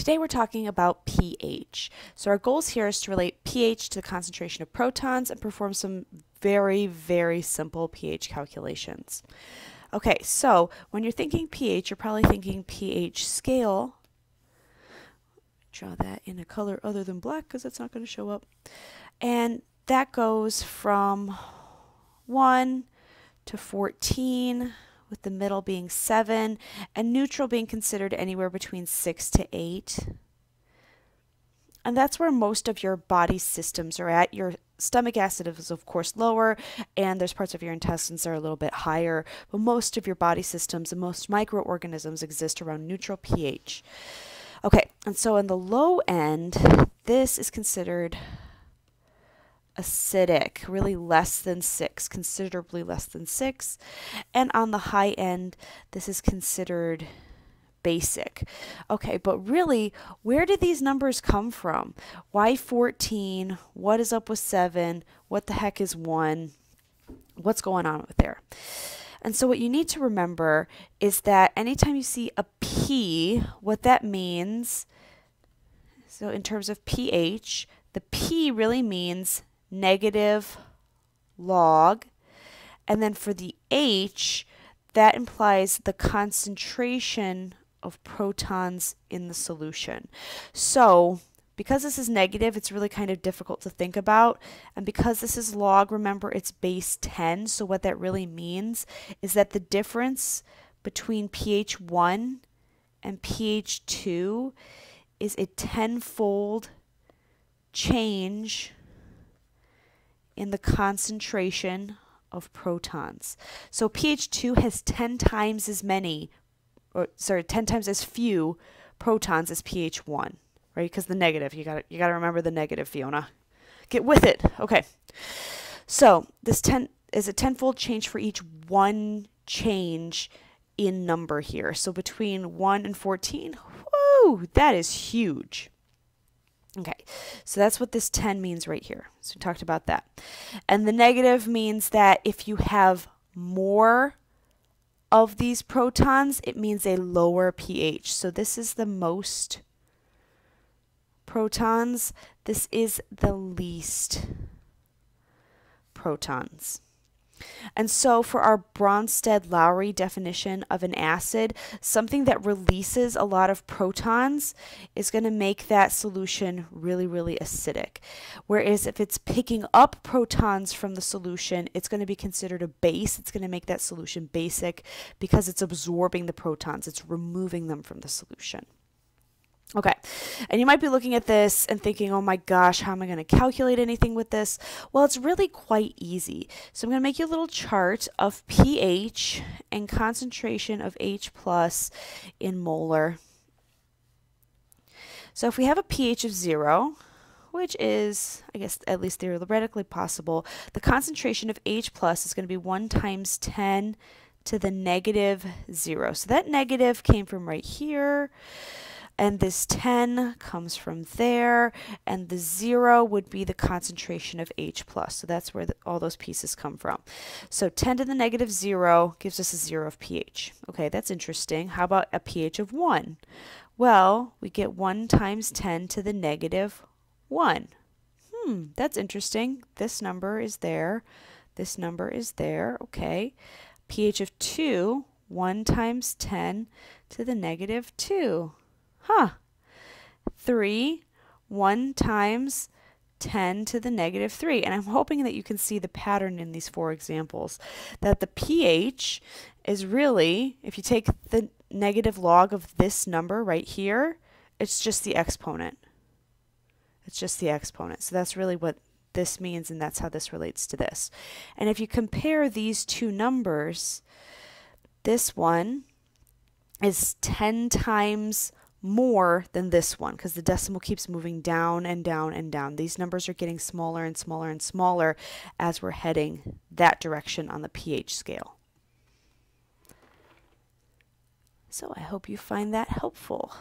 Today we're talking about pH. So our goals here is to relate pH to the concentration of protons and perform some very, very simple pH calculations. Okay, so when you're thinking pH, you're probably thinking pH scale. Draw that in a color other than black because it's not going to show up. And that goes from 1 to 14 with the middle being 7, and neutral being considered anywhere between 6 to 8. And that's where most of your body systems are at. Your stomach acid is, of course, lower, and there's parts of your intestines that are a little bit higher. But most of your body systems and most microorganisms exist around neutral pH. Okay, and so in the low end, this is considered acidic, really less than 6, considerably less than 6. And on the high end, this is considered basic. Okay, but really, where did these numbers come from? Why 14? What is up with 7? What the heck is 1? What's going on with there? And so what you need to remember is that anytime you see a P, what that means, so in terms of pH, the P really means negative log. And then for the H, that implies the concentration of protons in the solution. So because this is negative, it's really kind of difficult to think about. And because this is log, remember it's base 10. So what that really means is that the difference between pH 1 and pH 2 is a tenfold change in the concentration of protons. So pH 2 has 10 times as many, or sorry, 10 times as few protons as pH 1, right? Because the negative, you got you got to remember the negative, Fiona. Get with it. Okay. So this 10 is a tenfold change for each one change in number here. So between 1 and 14, whoo, that is huge. Okay, so that's what this 10 means right here. So we talked about that. And the negative means that if you have more of these protons, it means a lower pH. So this is the most protons. This is the least protons. And so for our Bronsted-Lowry definition of an acid, something that releases a lot of protons is going to make that solution really, really acidic. Whereas if it's picking up protons from the solution, it's going to be considered a base. It's going to make that solution basic because it's absorbing the protons. It's removing them from the solution. Okay, and you might be looking at this and thinking, oh my gosh, how am I going to calculate anything with this? Well, it's really quite easy. So I'm going to make you a little chart of pH and concentration of H plus in molar. So if we have a pH of 0, which is, I guess, at least theoretically possible, the concentration of H plus is going to be 1 times 10 to the negative 0. So that negative came from right here and this 10 comes from there, and the 0 would be the concentration of H+. plus. So that's where the, all those pieces come from. So 10 to the negative 0 gives us a 0 of pH. Okay, that's interesting. How about a pH of 1? Well, we get 1 times 10 to the negative 1. Hmm, that's interesting. This number is there. This number is there. Okay. pH of 2, 1 times 10 to the negative 2 huh, 3, 1 times 10 to the negative 3. And I'm hoping that you can see the pattern in these four examples. That the pH is really, if you take the negative log of this number right here, it's just the exponent. It's just the exponent. So that's really what this means, and that's how this relates to this. And if you compare these two numbers, this one is 10 times more than this one because the decimal keeps moving down and down and down. These numbers are getting smaller and smaller and smaller as we're heading that direction on the pH scale. So I hope you find that helpful.